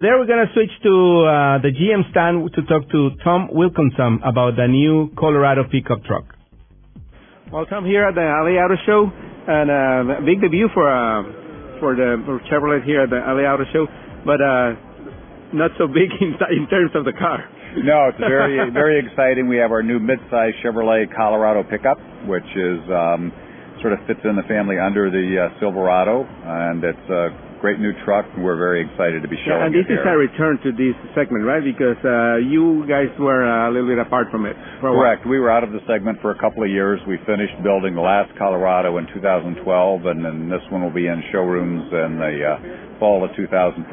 There we're going to switch to uh, the GM stand to talk to Tom Wilkinson about the new Colorado pickup truck. Well, Tom here at the LA Auto Show, and uh, big debut for uh, for the for Chevrolet here at the LA Auto Show, but uh, not so big in, in terms of the car. No, it's very very exciting. We have our new midsize Chevrolet Colorado pickup, which is um, sort of fits in the family under the uh, Silverado, and it's a great new truck. We're very excited to be showing yeah, and this is a return to this segment, right? Because uh, you guys were a little bit apart from it. Correct. We were out of the segment for a couple of years. We finished building the last Colorado in 2012, and then this one will be in showrooms in the uh, fall of 2014.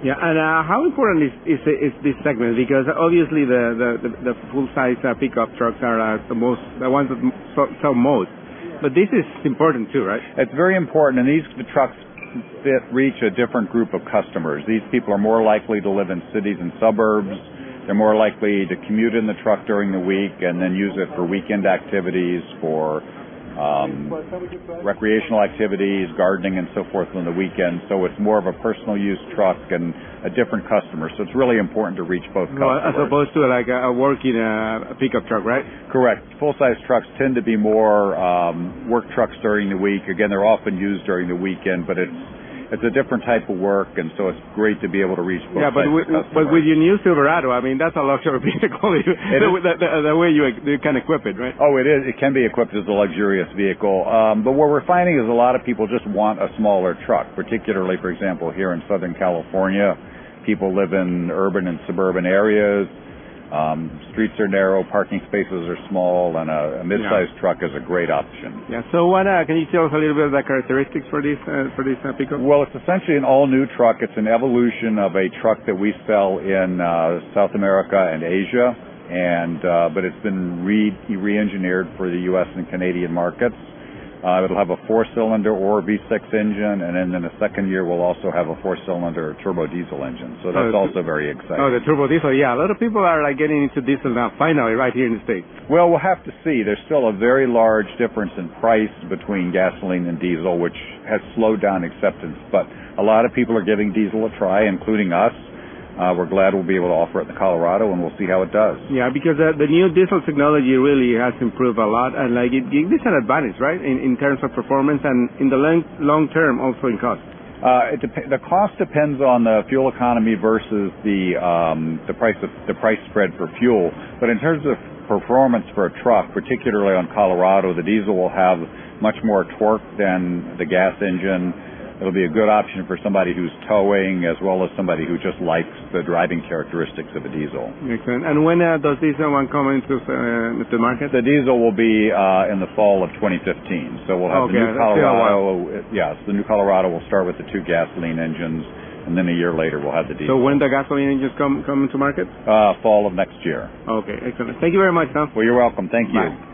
Yeah, and uh, how important is, is, is this segment? Because obviously the the, the, the full size uh, pickup trucks are uh, the most the ones that sell most. But this is important too, right? It's very important, and these the trucks fit reach a different group of customers. These people are more likely to live in cities and suburbs. They're more likely to commute in the truck during the week and then use it for weekend activities, for um, recreational activities, gardening, and so forth on the weekend. So it's more of a personal use truck and a different customer. So it's really important to reach both customers. Well, as opposed to like a working uh, pickup truck, right? Correct. Full size trucks tend to be more um, work trucks during the week. Again, they're often used during the weekend, but it's it's a different type of work, and so it's great to be able to reach both yeah, but with, but with your new Silverado, I mean, that's a luxury vehicle. the, the, the, the, way you, you can equip it, right? Oh, it is. It can be equipped as a luxurious vehicle. Um, but what we're finding is a lot of people just want a smaller truck, particularly, for example, here in Southern California. People live in urban and suburban areas. Um, streets are narrow, parking spaces are small, and a, a mid-sized yeah. truck is a great option. Yeah. So, what uh, can you tell us a little bit of the characteristics for this uh, for this uh, pickup? Well, it's essentially an all-new truck. It's an evolution of a truck that we sell in uh, South America and Asia, and uh, but it's been re re-engineered for the U.S. and Canadian markets. Uh, it'll have a four-cylinder or V6 engine, and then in the second year we'll also have a four-cylinder turbo diesel engine. So that's oh, also very exciting. Oh, the turbo diesel, yeah. A lot of people are like getting into diesel now, finally, right here in the States. Well, we'll have to see. There's still a very large difference in price between gasoline and diesel, which has slowed down acceptance. But a lot of people are giving diesel a try, including us. Uh, we're glad we'll be able to offer it in Colorado, and we'll see how it does. Yeah, because uh, the new diesel technology really has improved a lot, and like it gives an advantage, right, in, in terms of performance and in the long, long term also in cost. Uh, it dep- the cost depends on the fuel economy versus the um, the price of the price spread for fuel. But in terms of performance for a truck, particularly on Colorado, the diesel will have much more torque than the gas engine It'll be a good option for somebody who's towing as well as somebody who just likes the driving characteristics of a diesel. Excellent. And when uh, does this one come into uh, the market? The diesel will be uh, in the fall of 2015. So we'll have okay, the new Colorado. Yes, the new Colorado will start with the two gasoline engines, and then a year later we'll have the diesel. So when the gasoline engines come come into market? Uh, fall of next year. Okay, excellent. Thank you very much, Tom. Well, you're welcome. Thank you. Bye.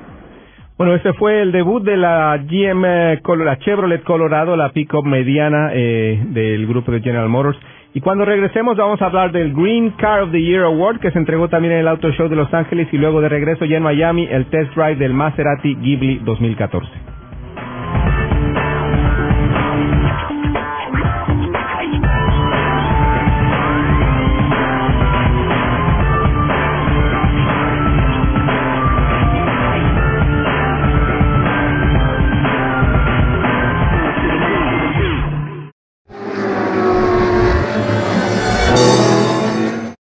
Bueno, ese fue el debut de la GM, la Chevrolet Colorado, la pickup mediana eh, del grupo de General Motors. Y cuando regresemos vamos a hablar del Green Car of the Year Award que se entregó también en el Auto Show de Los Ángeles y luego de regreso ya en Miami el test drive del Maserati Ghibli 2014.